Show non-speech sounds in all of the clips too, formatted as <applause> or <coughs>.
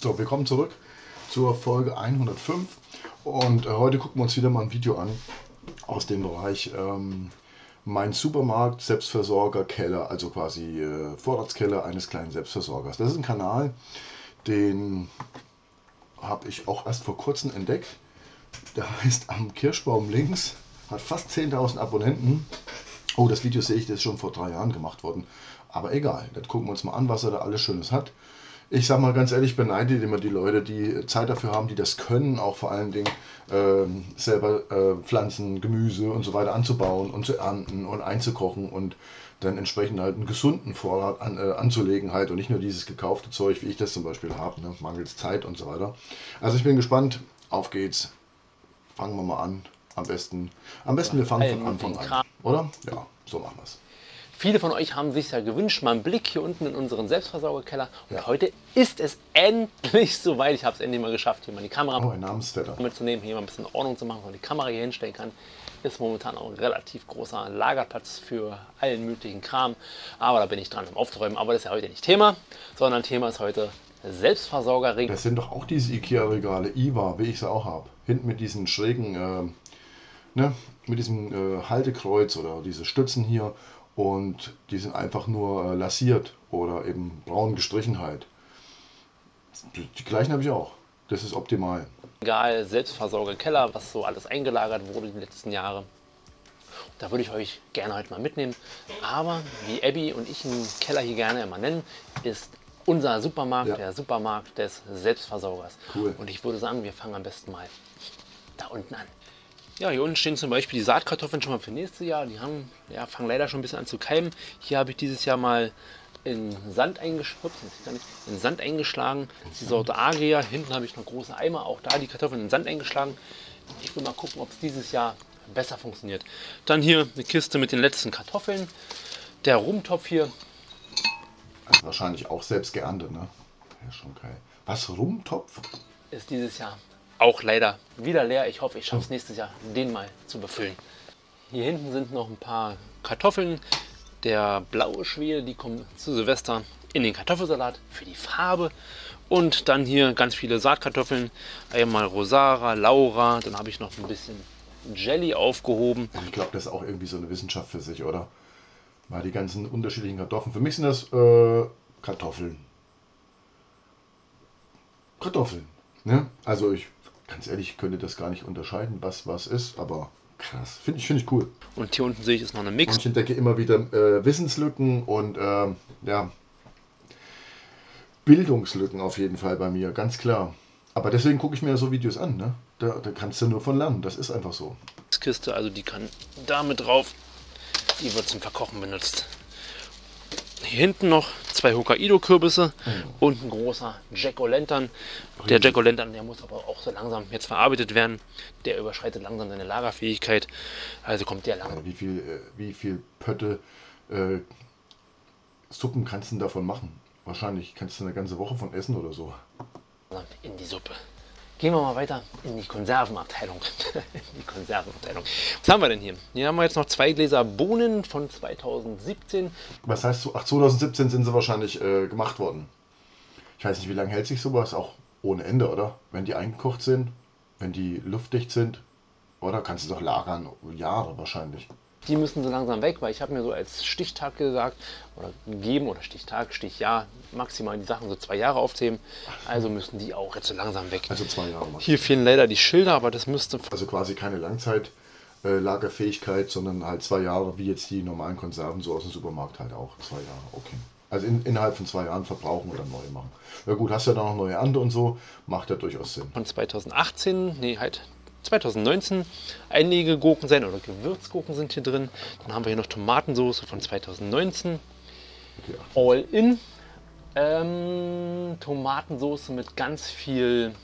So, willkommen zurück zur Folge 105 und äh, heute gucken wir uns wieder mal ein Video an aus dem Bereich ähm, mein Supermarkt, Selbstversorger, Keller, also quasi äh, Vorratskeller eines kleinen Selbstversorgers. Das ist ein Kanal, den habe ich auch erst vor kurzem entdeckt. Der heißt Am Kirschbaum links, hat fast 10.000 Abonnenten. Oh, das Video sehe ich, das ist schon vor drei Jahren gemacht worden. Aber egal, das gucken wir uns mal an, was er da alles Schönes hat ich sag mal ganz ehrlich, beneide immer die Leute, die Zeit dafür haben, die das können, auch vor allen Dingen äh, selber äh, Pflanzen, Gemüse und so weiter anzubauen und zu ernten und einzukochen und dann entsprechend halt einen gesunden Vorrat an, äh, anzulegen halt und nicht nur dieses gekaufte Zeug, wie ich das zum Beispiel habe, ne? mangels Zeit und so weiter. Also ich bin gespannt, auf geht's. Fangen wir mal an. Am besten, am besten wir fangen von Anfang an, oder? Ja, so machen wir es. Viele von euch haben sich ja gewünscht, mal einen Blick hier unten in unseren Selbstversorgerkeller. Und ja. heute ist es endlich <laughs> soweit. Ich habe es endlich mal geschafft, hier mal die Kamera oh, mitzunehmen, hier mal ein bisschen Ordnung zu machen, wo die Kamera hier hinstellen kann. Ist momentan auch ein relativ großer Lagerplatz für allen möglichen Kram. Aber da bin ich dran, um aufzuräumen. Aber das ist ja heute nicht Thema, sondern Thema ist heute Selbstversorgerregal. Das sind doch auch diese IKEA-Regale, IWA, wie ich sie auch habe. Hinten mit diesen schrägen, äh, ne, mit diesem äh, Haltekreuz oder diese Stützen hier und die sind einfach nur äh, lasiert oder eben braun gestrichen halt. Die, gleichen habe ich auch. Das ist optimal. Egal, Selbstversorger Keller, was so alles eingelagert wurde die letzten Jahre. Da würde ich euch gerne heute mal mitnehmen. Aber wie Abby und ich den Keller hier gerne immer nennen, ist unser Supermarkt, ja. der Supermarkt des Selbstversorgers. Cool. Und ich würde sagen, wir fangen am besten mal da unten an. Ja, hier unten stehen zum Beispiel die Saatkartoffeln schon mal für nächstes Jahr. Die haben, ja, fangen leider schon ein bisschen an zu keimen. Hier habe ich dieses Jahr mal in Sand, in Sand eingeschlagen. Die Sorte Agria. Hinten habe ich noch große Eimer. Auch da die Kartoffeln in Sand eingeschlagen. Ich will mal gucken, ob es dieses Jahr besser funktioniert. Dann hier eine Kiste mit den letzten Kartoffeln. Der Rumtopf hier. Also wahrscheinlich auch selbst geerntet, ne? Ja, schon geil. Was, Rumtopf? Ist dieses Jahr auch leider wieder leer. Ich hoffe, ich schaffe es nächstes Jahr, den mal zu befüllen. Hier hinten sind noch ein paar Kartoffeln. Der blaue Schwede, die kommen zu Silvester in den Kartoffelsalat für die Farbe. Und dann hier ganz viele Saatkartoffeln. Einmal Rosara, Laura. Dann habe ich noch ein bisschen Jelly aufgehoben. Ich glaube, das ist auch irgendwie so eine Wissenschaft für sich, oder? Mal die ganzen unterschiedlichen Kartoffeln. Für mich sind das äh, Kartoffeln. Kartoffeln. Ne? Also ich ganz ehrlich, ich könnte das gar nicht unterscheiden, was was ist, aber krass. Finde ich, find ich cool. Und hier unten sehe ich, ist noch eine Mix. Und ich entdecke immer wieder äh, Wissenslücken und äh, ja, Bildungslücken auf jeden Fall bei mir, ganz klar. Aber deswegen gucke ich mir so Videos an, ne? Da, da kannst du nur von lernen, das ist einfach so. Kiste, also die kann damit drauf, die wird zum Verkochen benutzt. Hier hinten noch zwei Hokkaido-Kürbisse mhm. und ein großer Jack-O-Lantern. Der Jack-O-Lantern, der muss aber auch so langsam jetzt verarbeitet werden. Der überschreitet langsam seine Lagerfähigkeit. Also kommt der lang. Wie viel, äh, wie viel Pötte äh, Suppen kannst du davon machen? Wahrscheinlich kannst du eine ganze Woche von essen oder so. In die Suppe. Gehen wir mal weiter in die Konservenabteilung. <laughs> die Konservenabteilung. Was haben wir denn hier? Hier haben wir jetzt noch zwei Gläser Bohnen von 2017. Was heißt so? Ach, 2017 sind sie wahrscheinlich äh, gemacht worden. Ich weiß nicht, wie lange hält sich sowas? Auch ohne Ende, oder? Wenn die eingekocht sind, wenn die luftdicht sind, oder? Kannst du doch lagern, Jahre wahrscheinlich die müssen so langsam weg, weil ich habe mir so als Stichtag gesagt oder gegeben oder Stichtag, Stichjahr, maximal die Sachen so zwei Jahre aufzuheben. Also müssen die auch jetzt so langsam weg. Also zwei Jahre. Maximal. Hier fehlen leider die Schilder, aber das müsste... Also quasi keine Langzeitlagerfähigkeit, äh, sondern halt zwei Jahre, wie jetzt die normalen Konserven so aus dem Supermarkt halt auch. Zwei Jahre, okay. Also in, innerhalb von zwei Jahren verbrauchen oder neu machen. Ja gut, hast ja dann noch neue Ernte und so, macht ja durchaus Sinn. Von 2018, nee, halt 2019 Einlegegurken sein oder Gewürzgurken sind hier drin. Dann haben wir hier noch Tomatensauce von 2019. All in. Ähm, Tomatensauce mit ganz viel,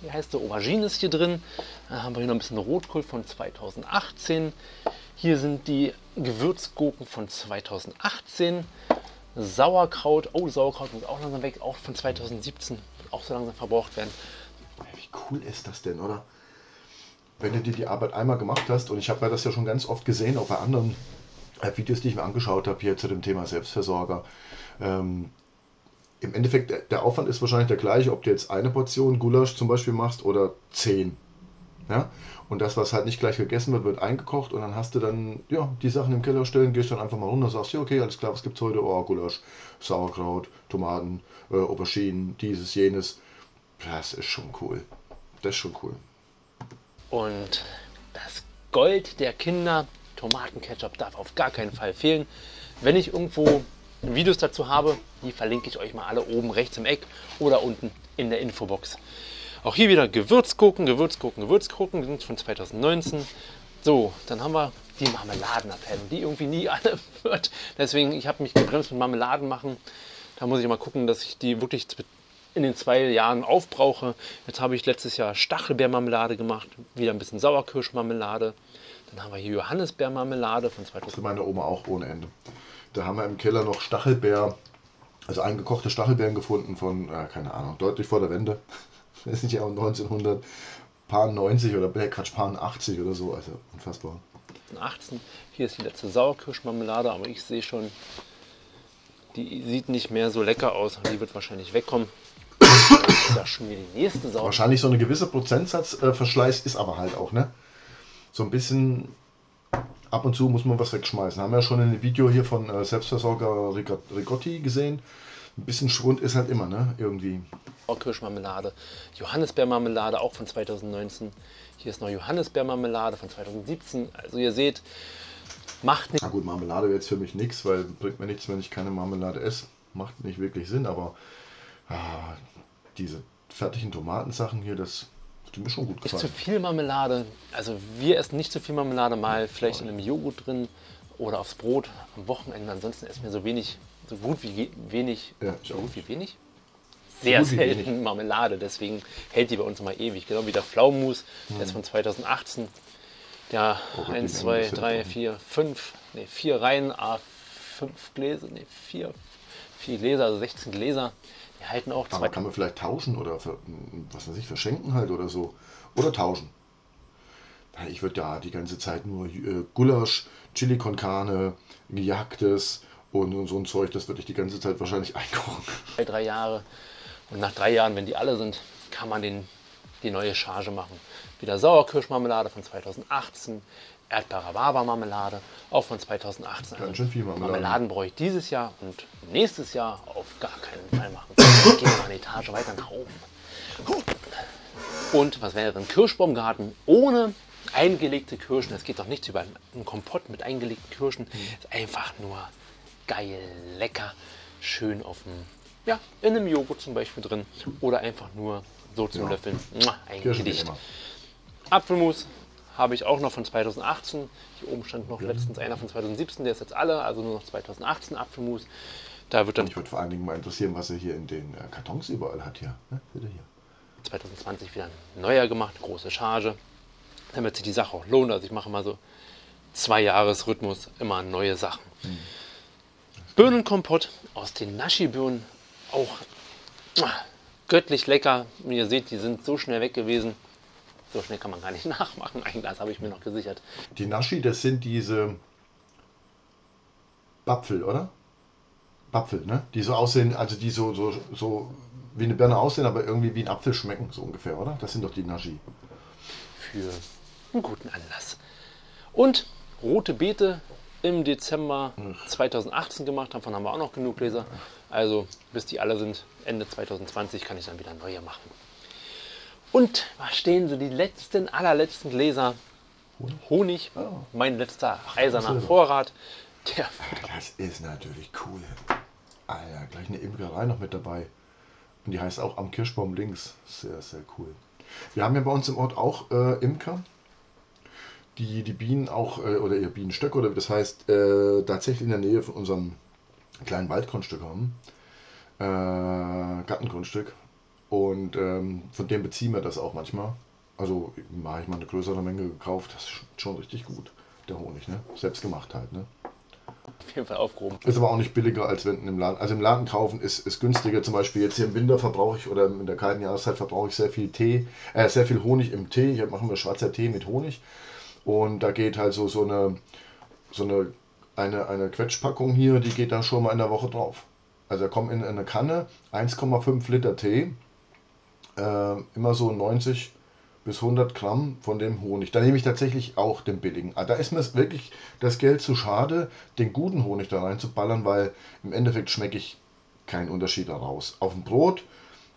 wie heißt der, Aubergine ist hier drin. Dann haben wir hier noch ein bisschen Rotkohl von 2018. Hier sind die Gewürzgurken von 2018. Sauerkraut, oh, Sauerkraut muss auch langsam weg, auch von 2017, auch so langsam verbraucht werden. Wie cool ist das denn, oder? Wenn du dir die Arbeit einmal gemacht hast, und ich habe das ja schon ganz oft gesehen, auch bei anderen äh, Videos, die ich mir angeschaut habe, hier zu dem Thema Selbstversorger, ähm, im Endeffekt, der, der Aufwand ist wahrscheinlich der gleiche, ob du jetzt eine Portion Gulasch zum Beispiel machst oder zehn. Ja? Und das, was halt nicht gleich gegessen wird, wird eingekocht und dann hast du dann, ja, die Sachen im Keller stellen, gehst dann einfach mal runter und sagst, ja, okay, alles klar, was gibt's heute? Oh, Gulasch, Sauerkraut, Tomaten, äh, Auberginen, dieses, jenes. Das ist schon cool. Das ist schon cool. Und das Gold der Kinder, Tomatenketchup darf auf gar keinen Fall fehlen. Wenn ich irgendwo Videos dazu habe, die verlinke ich euch mal alle oben rechts im Eck oder unten in der Infobox. Auch hier wieder Gewürzgurken, Gewürzgurken, Gewürzgurken, sind von 2019. So, dann haben wir die Marmeladenabteilung, die irgendwie nie alle <laughs> wird. Deswegen, ich habe mich gebremst mit Marmeladen machen. Da muss ich mal gucken, dass ich die wirklich in den zwei Jahren aufbrauche. Jetzt habe ich letztes Jahr Stachelbeermarmelade gemacht, wieder ein bisschen Sauerkirschmarmelade. Dann haben wir hier Johannisbeermarmelade von 2000. Das ist meine Oma auch ohne Ende. Da haben wir im Keller noch Stachelbeer, also eingekochte Stachelbeeren gefunden von, äh, keine Ahnung, deutlich vor der Wende. <laughs> Das sind ja auch 1990 oder Quatsch, 80 oder so, also unfassbar. 18. Hier ist die letzte Sauerkirschmarmelade, aber ich sehe schon, die sieht nicht mehr so lecker aus. Die wird wahrscheinlich wegkommen. Ist ja schon wieder die nächste Sauer. Wahrscheinlich so eine gewisse Prozentsatz äh, ist aber halt auch, ne? So ein bisschen ab und zu muss man was wegschmeißen. Haben wir ja schon in dem Video hier von äh, Selbstversorger Rigotti gesehen. Ein bisschen Schwund ist halt immer, ne? Irgendwie. Kirschmarmelade, Johannisbeermarmelade auch von 2019. Hier ist noch Johannisbeermarmelade von 2017. Also ihr seht, macht nicht. Na gut, Marmelade wäre jetzt für mich nichts, weil bringt mir nichts, wenn ich keine Marmelade esse. Macht nicht wirklich Sinn, aber ah, diese fertigen Tomatensachen hier, das hat mir schon gut gefallen. Ist zu viel Marmelade. Also wir essen nicht zu viel Marmelade, mal vielleicht in einem Joghurt drin oder aufs Brot am Wochenende. Ansonsten essen wir so wenig, so gut wie wenig, ja, so gut wie wenig. Sehr so selten wenig. Marmelade, deswegen hält die bei uns immer ewig. Genau wie der Pflaumenmus, hm. der ist von 2018. Ja, oh, 1, 2, 3, 4, 5, nee, 4 Reihen, A, 5 Gläser, nee, 4, 4 Gläser, also 16 Gläser. Die halten auch. Aber kann man vielleicht tauschen oder für, was weiß ich, verschenken halt oder so. Oder tauschen. Ich würde da die ganze Zeit nur äh, Gulasch, Chili con Carne, gejagtes und, und so ein Zeug, das würde ich die ganze Zeit wahrscheinlich <laughs> einkochen. Drei, drei Jahre. Und nach drei Jahren, wenn die alle sind, kann man den, die neue Charge machen. Wieder Sauerkirschmarmelade von 2018, Erdbeer-Rhabarber-Marmelade, auch von 2018. Ganz schön viel Marmeladen. Marmeladen brauche ich dieses Jahr und nächstes Jahr auf gar keinen Fall machen. Gehen wir mal eine Etage weiter nach oben. Und was wäre ein Kirschbaumgarten ohne eingelegte Kirschen? Es geht doch nichts über einen Kompott mit eingelegten Kirschen. Ist einfach nur geil, lecker, schön auf dem, ja, in einem Joghurt zum Beispiel drin oder einfach nur so zum ja. Löffeln. Ein Gedicht. Apfelmus habe ich auch noch von 2018. Hier oben stand noch ja. letztens einer von 2017, der ist jetzt alle, also nur noch 2018 Apfelmus. Da wird dann ich würde vor allen Dingen mal interessieren, was er hier in den äh, Kartons überall hat hier. Ne? hier. 2020 wieder ein neuer gemacht, große Charge, damit sich die Sache auch lohnt. Also ich mache mal so zwei Jahresrhythmus immer neue Sachen. Hm. Birnenkompott aus den Naschi-Birnen, auch ah, göttlich lecker. Wie ihr seht, die sind so schnell weg gewesen. So schnell kann man gar nicht <laughs> nachmachen. Ein Glas habe ich mir noch gesichert. Die Naschi, das sind diese Bapfel, oder? Bapfel, ne? Die so aussehen, also die so, so, so wie eine Birne aussehen, aber irgendwie wie ein Apfel schmecken, so ungefähr, oder? Das sind doch die Naschi. Für einen guten Anlass. Und rote Beete im Dezember 2018 gemacht. Davon haben wir auch noch genug Gläser. Also bis die alle sind, Ende 2020 kann ich dann wieder neue machen. Und was stehen so die letzten, allerletzten Gläser? Honig, oh. mein letzter eiserner Vorrat. Der das ist natürlich cool. Alter, gleich eine Imkerei noch mit dabei. Und die heißt auch am Kirschbaum links. Sehr, sehr cool. Wir haben ja bei uns im Ort auch äh, Imker, die die Bienen auch, äh, oder ihr Bienenstöcke, oder wie das heißt, äh, tatsächlich in der Nähe von unserem kleinen Waldgrundstück haben. Äh, Gartengrundstück. Und ähm, von dem beziehen wir das auch manchmal. Also mache ich mal eine größere Menge gekauft. Das ist schon richtig gut, der Honig. Ne? Selbst gemacht halt. Ne? Auf jeden Fall aufgehoben. Ist aber auch nicht billiger, als wenn im Laden. Also im Laden kaufen ist, ist günstiger. Zum Beispiel jetzt hier im Winter verbrauche ich oder in der kalten Jahreszeit verbrauche ich sehr viel Tee, äh, sehr viel Honig im Tee. Hier machen wir schwarzer Tee mit Honig. Und da geht halt so, so eine, so eine, eine, eine Quetschpackung hier, die geht dann schon mal in der Woche drauf. Also da kommt in eine Kanne 1,5 Liter Tee, äh, immer so 90 bis 100 Gramm von dem Honig. Da nehme ich tatsächlich auch den billigen. Ah, Da ist mir wirklich das Geld zu schade, den guten Honig da reinzuballern, weil im Endeffekt schmecke ich keinen Unterschied daraus. Auf dem Brot,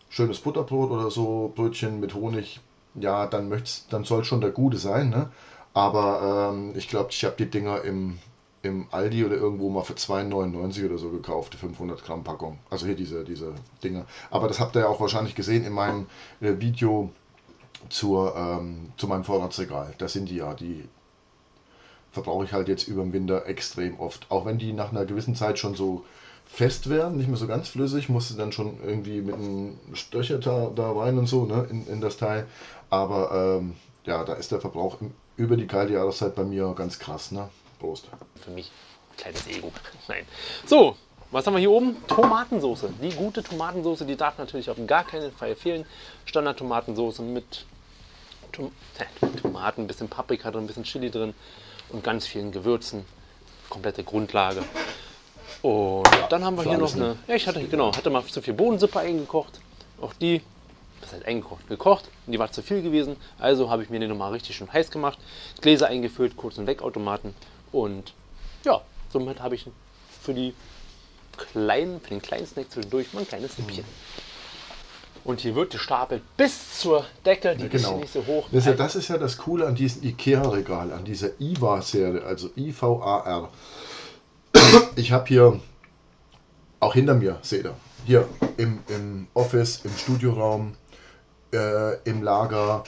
schönes Butterbrot oder so, Brötchen mit Honig, ja, dann, möcht's, dann soll schon der gute sein. Ne? Aber ähm, ich glaube, ich habe die Dinger im, im Aldi oder irgendwo mal für 2,99 oder so gekauft, die 500 Gramm Packung. Also hier diese, diese Dinger. Aber das habt ihr ja auch wahrscheinlich gesehen in meinem äh, Video zur, ähm, zu meinem Vorratsregal. Das sind die ja, die verbrauche ich halt jetzt über den Winter extrem oft. Auch wenn die nach einer gewissen Zeit schon so fest werden, nicht mehr so ganz flüssig, musste dann schon irgendwie mit einem Stöcher da, da rein und so, ne, in, in das Teil. Aber ähm, ja, da ist der Verbrauch im, über die kalte Jahreszeit bei mir ganz krass, ne? Prost. Für mich ein kleines Ego. <laughs> Nein. So, was haben wir hier oben? Tomatensoße. Die gute Tomatensoße, die darf natürlich auf gar keinen Fall fehlen. Standard-Tomatensoße mit Tom äh, Tomaten, ein bisschen Paprika drin, ein bisschen Chili drin und ganz vielen Gewürzen. Komplette Grundlage. Und dann haben wir hier noch alles, ne? eine. Ja, ich hatte genau, hatte mal zu viel Bohnensuppe eingekocht. Auch die, das heißt eingekocht, gekocht. Die war zu viel gewesen. Also habe ich mir die nochmal richtig schön heiß gemacht. Gläser eingefüllt, kurz und Wegautomaten. Und ja, somit habe ich für die kleinen, für den kleinen Snack zwischendurch mal ein kleines Süppchen. Und hier wird gestapelt bis zur Decke, die ist Genau. hier nicht so hoch. Das ist, ja, das ist ja das Coole an diesem IKEA-Regal, an dieser IVA-Serie, also IVAR. Ich habe hier, auch hinter mir, seht ihr, hier im, im Office, im Studioraum, äh, im Lager,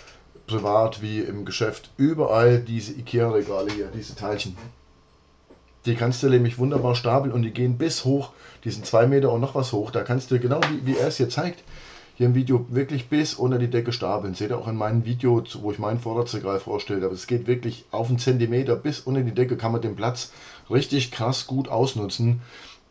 privat wie im Geschäft, überall diese IKEA-Regale hier, diese Teilchen. Die kannst du nämlich wunderbar stapeln und die gehen bis hoch, die sind zwei Meter und noch was hoch. Da kannst du, genau wie, wie er es hier zeigt, hier im Video wirklich bis unter die Decke stapeln. Seht ihr auch in meinem Video, wo ich mein Vorratsregal vorstelle. Aber es geht wirklich auf einen Zentimeter bis unter die Decke, kann man den Platz richtig krass gut ausnutzen.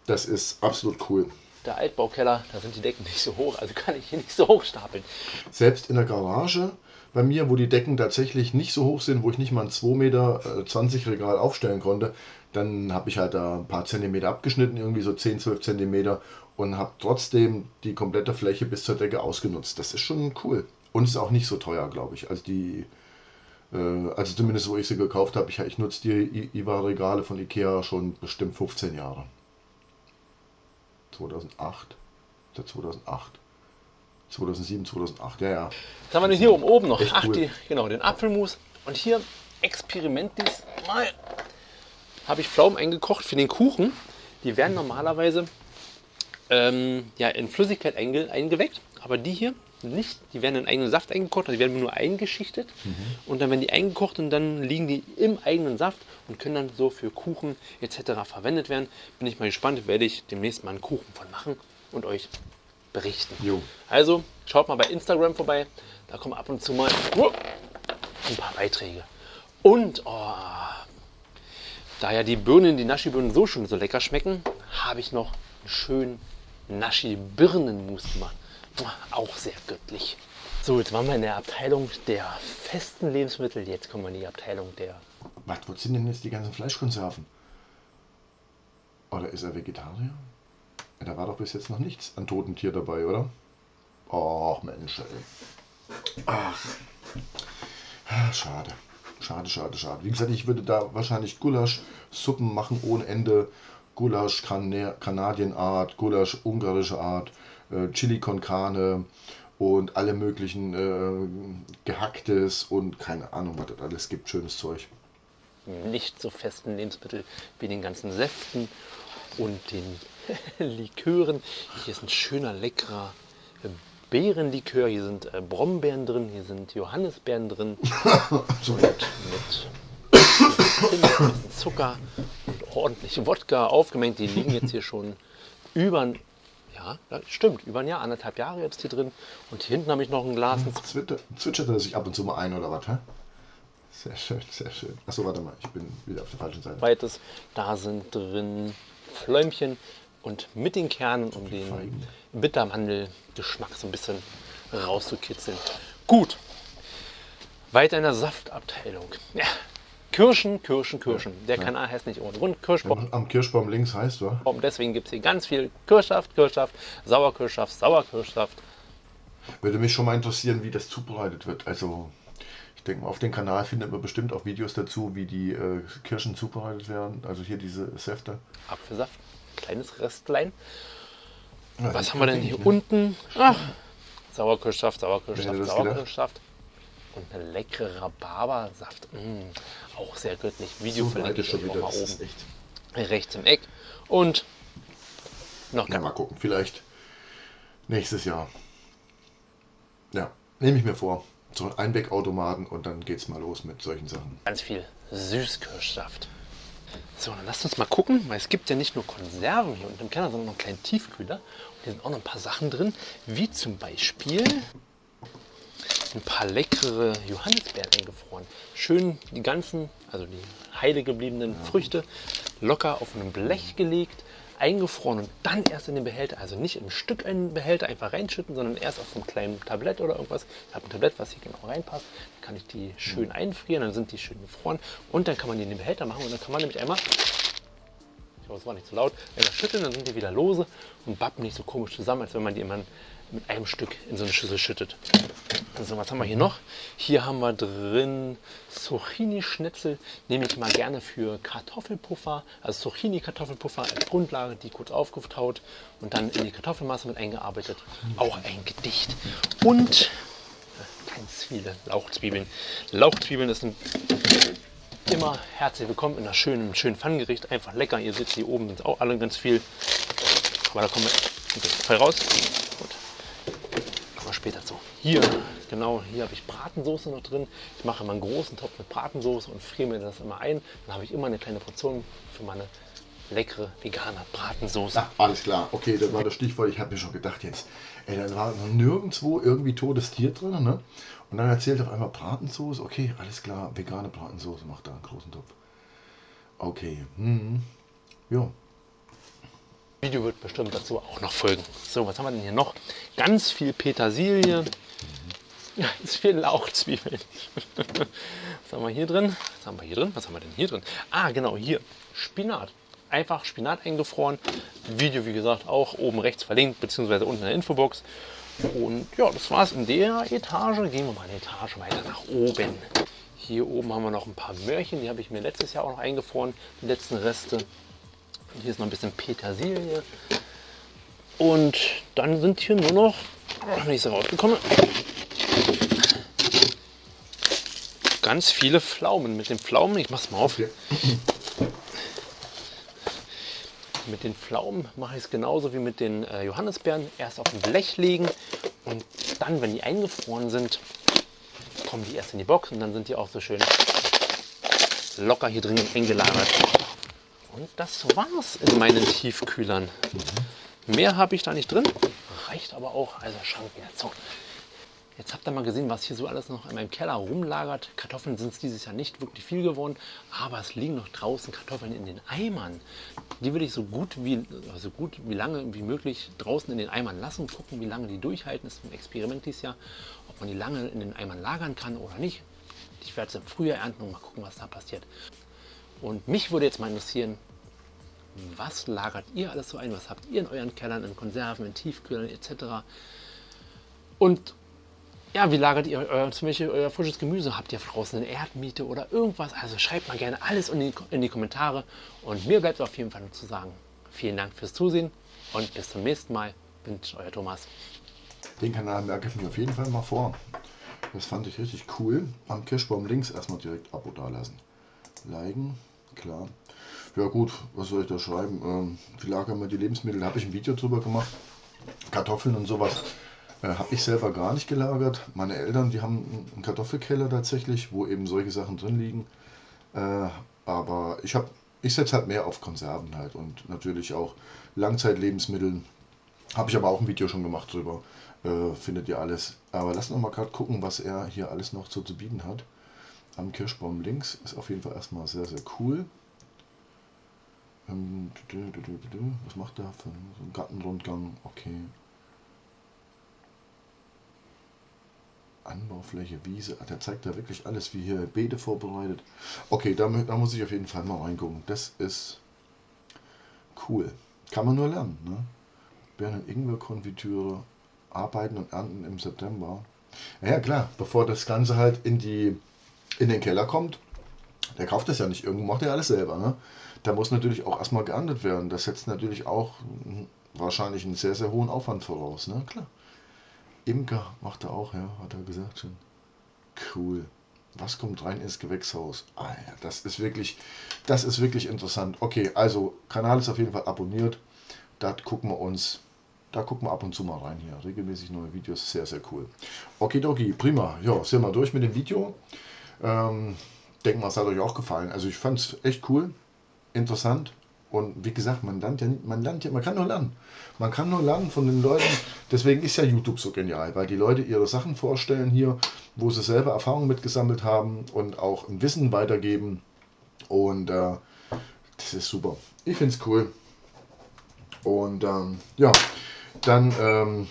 Das ist absolut cool. Der Altbaukeller, da sind die Decken nicht so hoch, also kann ich hier nicht so hoch stapeln. Selbst in der Garage bei mir, wo die Decken tatsächlich nicht so hoch sind, wo ich nicht mal ein 2,20 Meter äh, 20 Regal aufstellen konnte, dann habe ich halt da ein paar Zentimeter abgeschnitten, irgendwie so 10, 12 Zentimeter und habe trotzdem die komplette Fläche bis zur Decke ausgenutzt. Das ist schon cool. Und ist auch nicht so teuer, glaube ich. Also die, äh, also zumindest wo ich sie gekauft habe, ich, ich nutze die IWA-Regale von Ikea schon bestimmt 15 Jahre. 2008? Oder 2008? 2007, 2008, ja, ja. Was haben wir hier oben, oben noch? Ach, cool. die, genau, den Apfelmus. Und hier Experiment diesmal habe ich Pflaumen eingekocht für den Kuchen. Die werden normalerweise ähm, ja, in Flüssigkeit einge eingeweckt, aber die hier nicht. Die werden in eigenen Saft eingekocht, also die werden nur eingeschichtet. Und dann werden die eingekocht und dann liegen die im eigenen Saft und können dann so für Kuchen etc. verwendet werden. Bin ich mal gespannt, werde ich demnächst mal einen Kuchen von machen und euch berichten. Jo. Also schaut mal bei Instagram vorbei, da kommen ab und zu mal uh, ein paar Beiträge. Und oh, da ja die Birnen, die Naschi-Birnen so schon so lecker schmecken, habe ich noch einen schönen Naschi-Birnenmus gemacht. Auch sehr göttlich. So, jetzt waren wir in der Abteilung der festen Lebensmittel. Jetzt kommen wir in die Abteilung der. Was, wo sind denn jetzt die ganzen Fleischkonserven? Oder ist er Vegetarier? Da war doch bis jetzt noch nichts an toten Tier dabei, oder? Ach Mensch, ey. Ach. Schade. Schade, schade, schade. Wie gesagt, ich würde da wahrscheinlich Gulasch-Suppen machen ohne Ende. Gulasch Kana- Kanadienart, Gulasch ungarische Art, äh, Chili con Carne und alle möglichen äh, gehacktes und keine Ahnung, was das alles gibt. Schönes Zeug. nicht so festen Lebensmittel wie den ganzen Säften und den <laughs> Likören. Hier ist ein schöner, leckerer äh, Beerenlikör. Hier sind äh, Brombeeren drin, hier sind Johannisbeeren drin <laughs> mit bisschen <coughs> Zucker und ordentlich Wodka aufgemengt. Die liegen jetzt hier schon über ein ja, stimmt, über ein Jahr, anderthalb Jahre jetzt hier drin. Und hier hinten habe ich noch ein Glas. Zwitter, zwitschert er sich ab und zu mal ein oder was, hä? Sehr schön, sehr schön. Achso, warte mal, ich bin wieder auf der falschen Seite. zweites. Da sind drin Fläumchen und mit den Kernen, um den. Bittermandelgeschmack so ein bisschen rauszukitzeln. Gut. Weiter in der Saftabteilung. Ja, Kirschen, Kirschen, Kirschen. Der Kanal heißt nicht ohne Grund Kirschbaum. Am Kirschbaum links heißt, wa? Deswegen gibt es hier ganz viel Kirschsaft, Kirschsaft, Sauerkirschsaft, Sauerkirschsaft. Würde mich schon mal interessieren, wie das zubereitet wird. Also, ich denke mal, auf dem Kanal findet man bestimmt auch Videos dazu, wie die äh, Kirschen zubereitet werden. Also hier diese Säfte. Apfelsaft, kleines Restlein. Ja, Was haben wir denn hier ich, ne? unten? Ach, Sauerkirschsaft, Sauerkirschsaft? Sauerkirschsaft. Und eine leckere Rhabarbersaft. Mm, auch sehr göttlich. Video So verlinke ich ist schon wieder. mal oben. echt. Rechts im Eck. Und noch Ja, mal gucken. Vielleicht nächstes Jahr. Ja, nehme ich mir vor. So ein Einwegautomaten und dann geht's mal los mit solchen Sachen. ganz viel Süßkirschsaft. So, dann lasst uns mal gucken, weil es gibt ja nicht nur Konserven hier unten im Keller, sondern noch einen kleinen Tiefkühler. Und hier sind auch noch ein paar Sachen drin, wie zum Beispiel ein paar leckere Johannisbeeren eingefroren. Schön die ganzen, also die heile gebliebenen Früchte, locker auf einem Blech gelegt, eingefroren und dann erst in den Behälter, also nicht im Stück in den Behälter einfach reinschütten, sondern erst auf einem kleinen Tablett oder irgendwas. Ich habe ein Tablett, was hier genau reinpasst. Dann kann ich die schön einfrieren, dann sind die schön gefroren und dann kann man die in den Behälter machen und dann kann man nämlich einmal ich hoffe, es war nicht zu laut. Einmal schütteln, dann sind die wieder lose und bappen nicht so komisch zusammen, als wenn man die immer mit einem Stück in so eine Schüssel schüttet. So, was haben wir hier noch? Hier haben wir drin Zucchini-Schnitzel. Nehme ich mal gerne für Kartoffelpuffer. Also Zucchini-Kartoffelpuffer als Grundlage, die kurz aufgetaut und dann in die Kartoffelmasse mit eingearbeitet. Auch ein Gedicht. Und äh, ganz viele Lauchzwiebeln. Lauchzwiebeln ist ein immer herzlich willkommen in einer schönen, schönen Pfannengericht. Einfach lecker. Ihr seht hier oben sind auch alle ganz viel. Aber da kommen wir voll raus. Gut. Später zu. Hier, genau, hier habe ich Bratensoße noch drin. Ich mache immer einen großen Topf mit Bratensoße und friere mir das immer ein. Dann habe ich immer eine kleine Portion für meine leckere vegane Bratensoße. Ja, alles klar. Okay, das war das Stichwort. Ich habe mir schon gedacht jetzt, ey, da war noch nirgendwo irgendwie totes Tier drin, ne? Und dann erzählt auf einmal Bratensoße. Okay, alles klar, vegane Bratensoße macht da einen großen Topf. Okay, hm. Ja, Video wird bestimmt dazu auch noch folgen. So, was haben wir denn hier noch? Ganz viel Petersilie. Ganz viel Lauchzwiebeln. <laughs> Was haben wir hier drin? Was haben wir hier drin? Was haben wir denn hier drin? Ah, genau, hier. Spinat. Einfach Spinat eingefroren. Video, wie gesagt, auch oben rechts verlinkt, beziehungsweise unten in der Infobox. Und ja, das war's in der Etage. Gehen wir mal eine Etage weiter nach oben. Hier oben haben wir noch ein paar Möhrchen. Die habe ich mir letztes Jahr auch noch eingefroren. Die letzten Reste. Hier ist noch ein bisschen Petersilie. Und dann sind hier nur noch, wenn ich so rausgekommen, ganz viele Pflaumen. Mit den Pflaumen, ich mach's mal auf. okay. Mit den Pflaumen mache ich es genauso wie mit den äh, Johannisbeeren. Erst auf ein Blech legen und dann, wenn die eingefroren sind, kommen die erst in die Box und dann sind die auch so schön locker hier drin eingelagert. Und das war's in meinen Tiefkühlern. Mehr habe ich da nicht drin. Reicht aber auch. Also Schrank wieder zu. Jetzt habt ihr mal gesehen, was hier so alles noch in meinem Keller rumlagert. Kartoffeln sind es dieses Jahr nicht wirklich viel geworden, aber es liegen noch draußen Kartoffeln in den Eimern. Die will ich so gut wie, so gut wie lange wie möglich draußen in den Eimern lassen, gucken, wie lange die durchhalten. Das ist ein Experiment dieses Jahr, ob man die lange in den Eimern lagern kann oder nicht. Ich werde es im Frühjahr ernten und mal gucken, was da passiert. Und mich würde jetzt mal interessieren, was lagert ihr alles so ein? Was habt ihr in euren Kellern, in Konserven, in Tiefkühlern etc.? Und ja, wie lagert ihr euer, zum Beispiel euer frisches Gemüse? Habt ihr draußen eine Erdmiete oder irgendwas? Also schreibt mal gerne alles in die, in die Kommentare. Und mir bleibt auf jeden Fall nur zu sagen, vielen Dank fürs Zusehen und bis zum nächsten Mal. Wünscht euer Thomas. Den Kanal merke ich mir auf jeden Fall mal vor. Das fand ich richtig cool. Am Kirschbaum links erstmal direkt Abo dalassen. Liken, klar. Ja gut, was soll ich da schreiben? Ähm, wie lagern wir die Lebensmittel? Habe ich ein Video drüber gemacht. Kartoffeln und sowas äh, habe ich selber gar nicht gelagert. Meine Eltern, die haben einen Kartoffelkeller tatsächlich, wo eben solche Sachen drin liegen. Äh, aber ich habe, ich setze halt mehr auf Konserven halt und natürlich auch Langzeitlebensmittel. Habe ich aber auch ein Video schon gemacht drüber. Äh, findet ihr alles. Aber lasst noch mal gerade gucken, was er hier alles noch so zu bieten hat. Am Kirschbaum links ist auf jeden Fall erstmal sehr, sehr cool. Ähm. Was macht er für einen Gartenrundgang? Okay. Anbaufläche, Wiese. Der zeigt da wirklich alles, wie hier Beete vorbereitet. Okay, da, da muss ich auf jeden Fall mal reingucken. Das ist cool. Kann man nur lernen. Ne? Beeren- und Ingwer-Konfitüre, arbeiten und ernten im September. Ja, klar, bevor das Ganze halt in, die, in den Keller kommt, der kauft das ja nicht irgendwo, macht er alles selber. Ne? Da muss natürlich auch erstmal geerntet werden. Das setzt natürlich auch wahrscheinlich einen sehr, sehr hohen Aufwand voraus. Ne? Klar. Imker macht er auch, ja, hat er gesagt schon. Cool. Was kommt rein ins Gewächshaus? Ah ja, das ist wirklich, das ist wirklich interessant. Okay, also Kanal ist auf jeden Fall abonniert. Da gucken wir uns, da gucken wir ab und zu mal rein hier. Regelmäßig neue Videos, sehr, sehr cool. Okidoki, prima. Ja, sind wir durch mit dem Video. Ähm, denke mal, es hat euch auch gefallen. Also ich fand es echt cool, interessant und wie gesagt, man lernt ja, man lernt ja, man kann nur lernen. Man kann nur lernen von den Leuten. Deswegen ist ja YouTube so genial, weil die Leute ihre Sachen vorstellen hier, wo sie selber Erfahrungen mitgesammelt haben und auch ein Wissen weitergeben. Und äh, das ist super. Ich finde es cool. Und ähm, ja, dann ähm,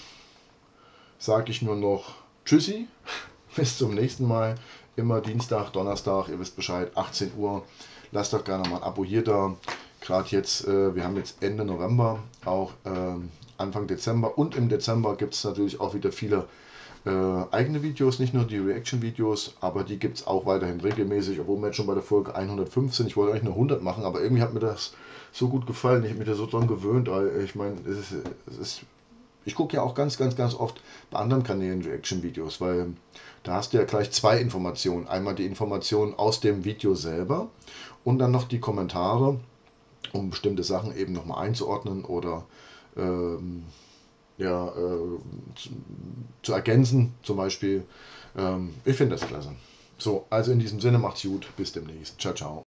sage ich nur noch Tschüssi. <laughs> Bis zum nächsten Mal. Immer Dienstag, Donnerstag, ihr wisst Bescheid, 18 Uhr. Lasst doch gerne mal ein Abo hier da gerade jetzt, äh, wir haben jetzt Ende November, auch äh, Anfang Dezember und im Dezember gibt es natürlich auch wieder viele äh, eigene Videos, nicht nur die Reaction-Videos, aber die gibt es auch weiterhin regelmäßig, obwohl wir jetzt schon bei der Folge 115, ich wollte eigentlich nur 100 machen, aber irgendwie hat mir das so gut gefallen, ich habe mich da so dran gewöhnt, ich meine, es es ist ich gucke ja auch ganz, ganz, ganz oft bei anderen Kanälen Reaction-Videos, weil da hast du ja gleich zwei Informationen. Einmal die Information aus dem Video selber und dann noch die Kommentare um bestimmte Sachen eben nochmal einzuordnen oder ähm, ja, äh, zu, zu, ergänzen, zum Beispiel. Ähm, ich finde das klasse. So, also in diesem Sinne macht's gut, bis demnächst. Ciao, ciao.